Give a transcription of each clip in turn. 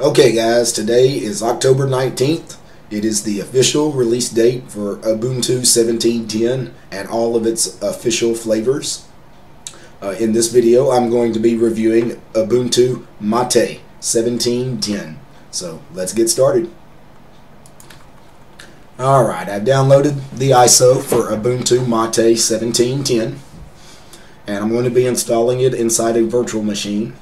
Okay guys, today is October 19th. It is the official release date for Ubuntu 17.10 and all of its official flavors. Uh, in this video, I'm going to be reviewing Ubuntu Mate 17.10. So let's get started. Alright, I've downloaded the ISO for Ubuntu Mate 17.10 and I'm going to be installing it inside a virtual machine.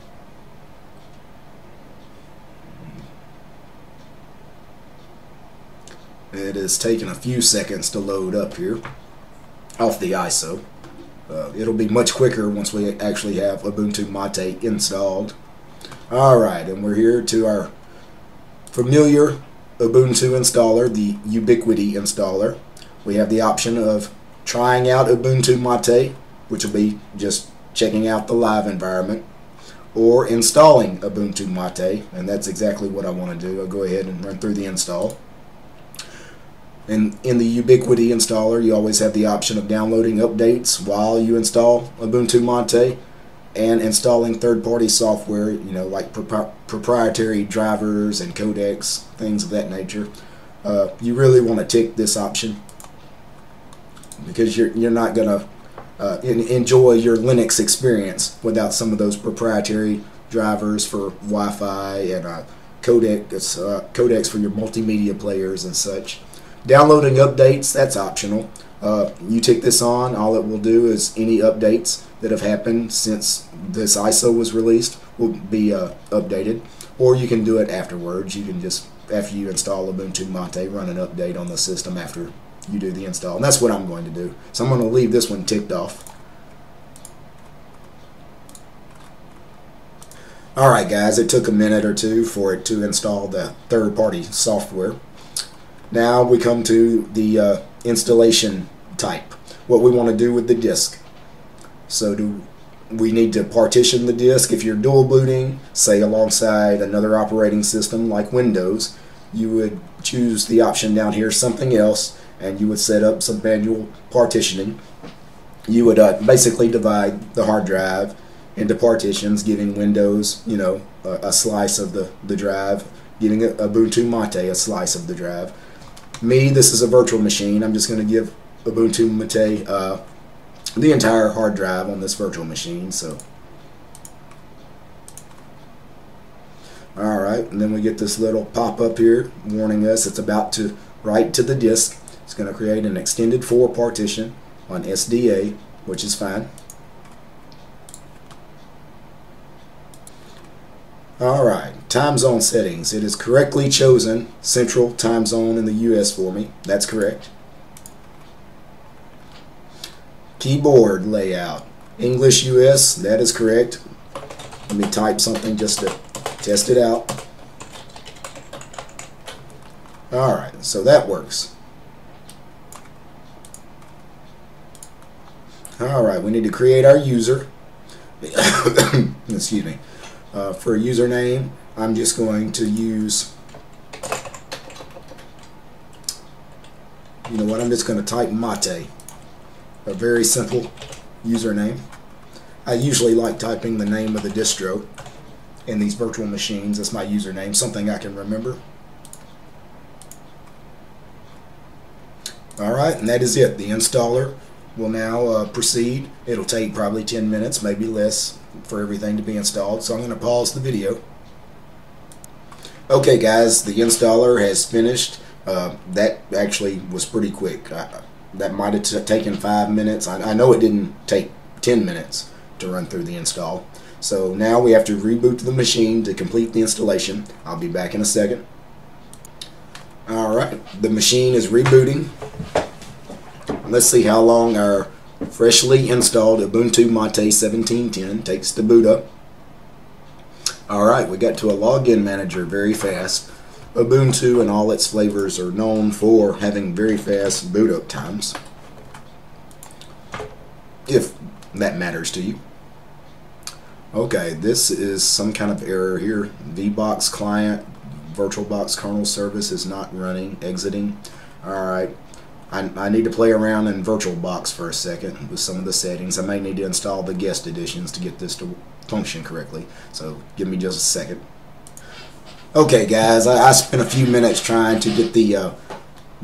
It has taken a few seconds to load up here off the ISO. Uh, it'll be much quicker once we actually have Ubuntu Mate installed. Alright, and we're here to our familiar Ubuntu installer, the Ubiquity installer. We have the option of trying out Ubuntu Mate, which will be just checking out the live environment, or installing Ubuntu Mate, and that's exactly what I want to do. I'll go ahead and run through the install. And in the Ubiquity installer, you always have the option of downloading updates while you install Ubuntu Mate and installing third-party software, you know, like pro proprietary drivers and codecs, things of that nature. Uh, you really want to tick this option because you're you're not gonna uh, enjoy your Linux experience without some of those proprietary drivers for Wi-Fi and uh, codecs uh, codecs for your multimedia players and such. Downloading updates, that's optional. Uh, you tick this on, all it will do is any updates that have happened since this ISO was released will be uh, updated. Or you can do it afterwards. You can just, after you install Ubuntu Mate, run an update on the system after you do the install. And that's what I'm going to do. So I'm going to leave this one ticked off. Alright guys, it took a minute or two for it to install the third-party software. Now we come to the uh, installation type. What we want to do with the disk. So do we need to partition the disk if you're dual booting, say alongside another operating system like Windows, you would choose the option down here, something else, and you would set up some manual partitioning. You would uh, basically divide the hard drive into partitions, giving Windows, you know, a, a slice of the, the drive, giving Ubuntu Mate a slice of the drive me, this is a virtual machine. I'm just going to give Ubuntu Mate uh, the entire hard drive on this virtual machine. So, all right, and then we get this little pop-up here warning us it's about to write to the disk. It's going to create an extended 4 partition on SDA, which is fine. Alright, time zone settings. It is correctly chosen central time zone in the US for me. That's correct. Keyboard layout. English US, that is correct. Let me type something just to test it out. Alright, so that works. Alright, we need to create our user. Excuse me. Uh, for a username, I'm just going to use, you know what, I'm just going to type mate, a very simple username. I usually like typing the name of the distro in these virtual machines. That's my username, something I can remember. Alright, and that is it. The installer will now uh, proceed. It'll take probably 10 minutes, maybe less, for everything to be installed. So I'm going to pause the video. Okay guys, the installer has finished. Uh, that actually was pretty quick. I, that might have taken five minutes. I, I know it didn't take 10 minutes to run through the install. So now we have to reboot the machine to complete the installation. I'll be back in a second. Alright, the machine is rebooting. Let's see how long our freshly installed Ubuntu Mate 1710 takes to boot up. Alright, we got to a login manager very fast. Ubuntu and all its flavors are known for having very fast boot up times. If that matters to you. Okay, this is some kind of error here. VBox client, VirtualBox kernel service is not running, exiting. Alright, I, I need to play around in VirtualBox for a second with some of the settings. I may need to install the guest additions to get this to function correctly. So give me just a second. Okay, guys, I, I spent a few minutes trying to get the uh,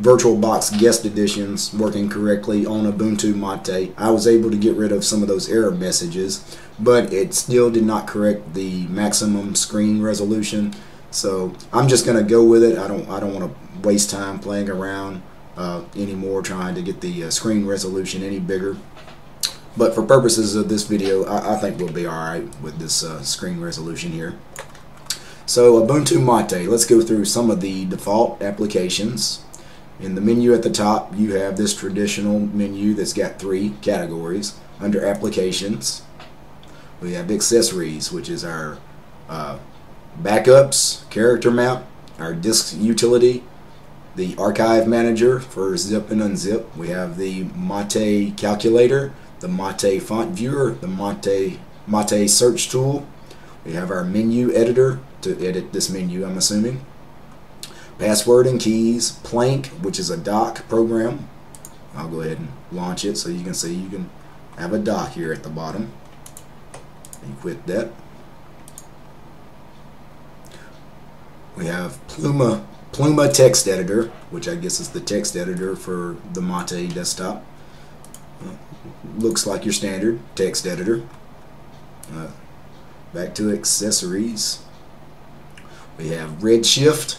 VirtualBox guest additions working correctly on Ubuntu Mate. I was able to get rid of some of those error messages, but it still did not correct the maximum screen resolution. So I'm just gonna go with it. I don't I don't want to waste time playing around uh, anymore trying to get the uh, screen resolution any bigger. But for purposes of this video, I, I think we'll be alright with this uh, screen resolution here. So Ubuntu Mate, let's go through some of the default applications. In the menu at the top, you have this traditional menu that's got three categories. Under Applications, we have Accessories, which is our uh, backups, character map, our disk utility, the archive manager for zip and unzip. We have the Mate calculator, the Mate font viewer, the Mate, Mate search tool. We have our menu editor to edit this menu, I'm assuming. Password and keys, Plank, which is a dock program. I'll go ahead and launch it so you can see you can have a dock here at the bottom. And quit that. We have Pluma Pluma text editor, which I guess is the text editor for the Mate desktop. Looks like your standard text editor. Uh, back to accessories. We have Redshift,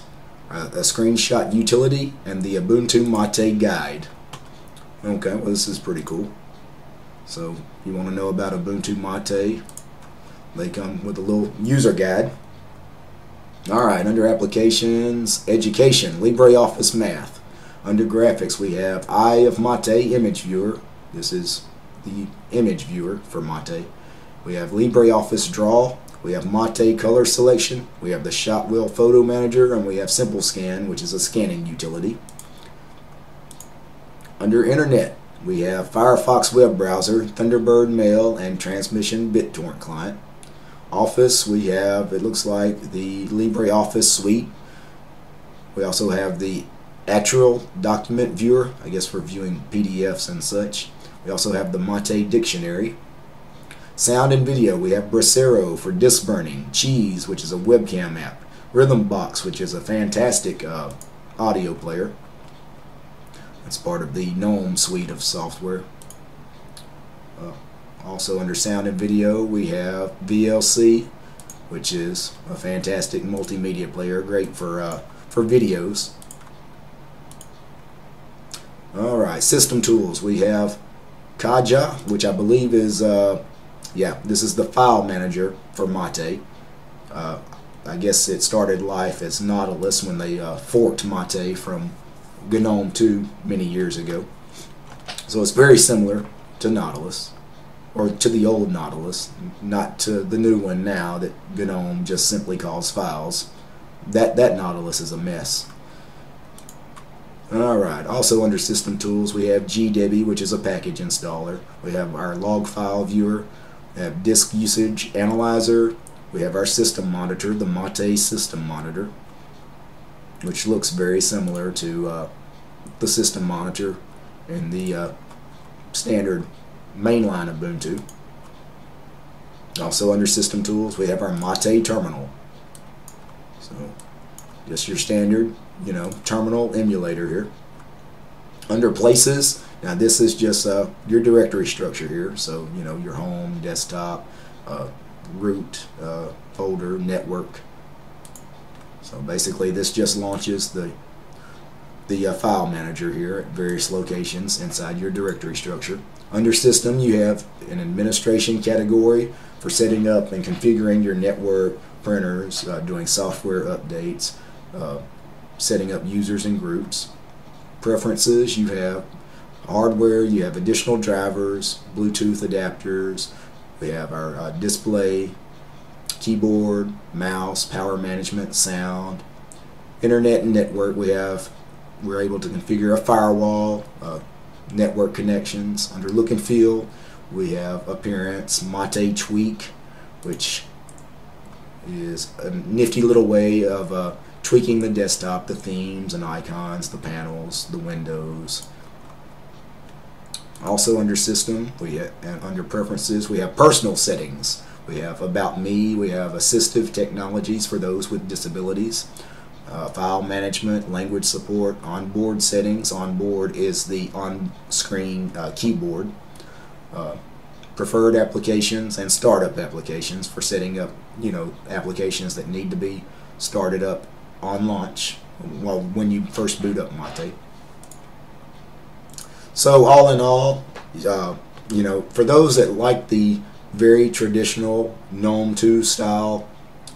uh, a screenshot utility, and the Ubuntu Mate guide. Okay, well this is pretty cool. So you want to know about Ubuntu Mate, they come with a little user guide. Alright, under Applications, Education, LibreOffice Math. Under Graphics, we have Eye of Mate Image Viewer. This is the image viewer for Mate. We have LibreOffice Draw. We have Mate Color Selection. We have the Shotwell Photo Manager. And we have Simple Scan, which is a scanning utility. Under Internet, we have Firefox Web Browser, Thunderbird Mail, and Transmission BitTorrent Client. Office, we have, it looks like, the LibreOffice Suite. We also have the Atril Document Viewer, I guess for viewing PDFs and such. We also have the Mate Dictionary. Sound and video, we have Brasero for disc burning, Cheese, which is a webcam app, Rhythmbox, which is a fantastic uh, audio player. That's part of the GNOME suite of software. Uh, also under sound and video we have VLC which is a fantastic multimedia player great for uh, for videos alright system tools we have Caja which I believe is uh, yeah this is the file manager for Mate uh, I guess it started life as Nautilus when they uh, forked Mate from GNOME 2 many years ago so it's very similar to Nautilus or to the old Nautilus, not to the new one now that GNOME just simply calls files. That, that Nautilus is a mess. Alright, also under System Tools we have GDebi, which is a package installer. We have our log file viewer, we have disk usage analyzer, we have our system monitor, the Mate system monitor, which looks very similar to uh, the system monitor in the uh, standard mainline of Ubuntu. Also under System Tools, we have our Mate terminal. So, just your standard, you know, terminal emulator here. Under Places, now this is just uh, your directory structure here. So, you know, your home, desktop, uh, root, uh, folder, network. So basically this just launches the the uh, file manager here at various locations inside your directory structure. Under System, you have an administration category for setting up and configuring your network, printers, uh, doing software updates, uh, setting up users and groups. Preferences, you have hardware, you have additional drivers, Bluetooth adapters, we have our uh, display, keyboard, mouse, power management, sound, internet and network, we have we're able to configure a firewall, uh, network connections. Under look and feel, we have appearance, Mate tweak, which is a nifty little way of uh, tweaking the desktop, the themes and icons, the panels, the windows. Also under system, we have, and under preferences, we have personal settings, We have About Me. We have assistive technologies for those with disabilities. Uh, file management, language support, onboard settings. Onboard is the on-screen uh, keyboard. Uh, preferred applications and startup applications for setting up, you know, applications that need to be started up on launch. Well, when you first boot up Mate. So all in all, uh, you know, for those that like the very traditional GNOME 2 style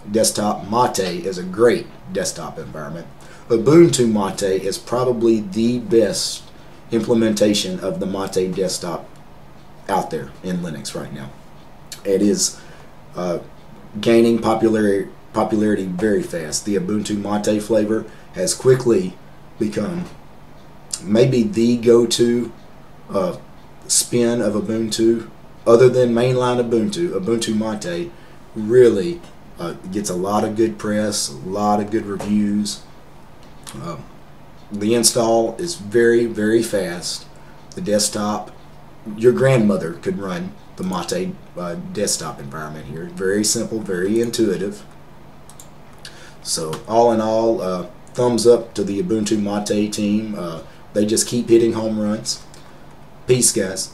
desktop, Mate is a great desktop environment. Ubuntu Mate is probably the best implementation of the Mate desktop out there in Linux right now. It is uh, gaining popularity popularity very fast. The Ubuntu Mate flavor has quickly become maybe the go-to uh, spin of Ubuntu. Other than mainline Ubuntu, Ubuntu Mate really uh, gets a lot of good press, a lot of good reviews. Uh, the install is very, very fast. The desktop, your grandmother could run the Mate uh, desktop environment here. Very simple, very intuitive. So all in all, uh, thumbs up to the Ubuntu Mate team. Uh, they just keep hitting home runs. Peace, guys.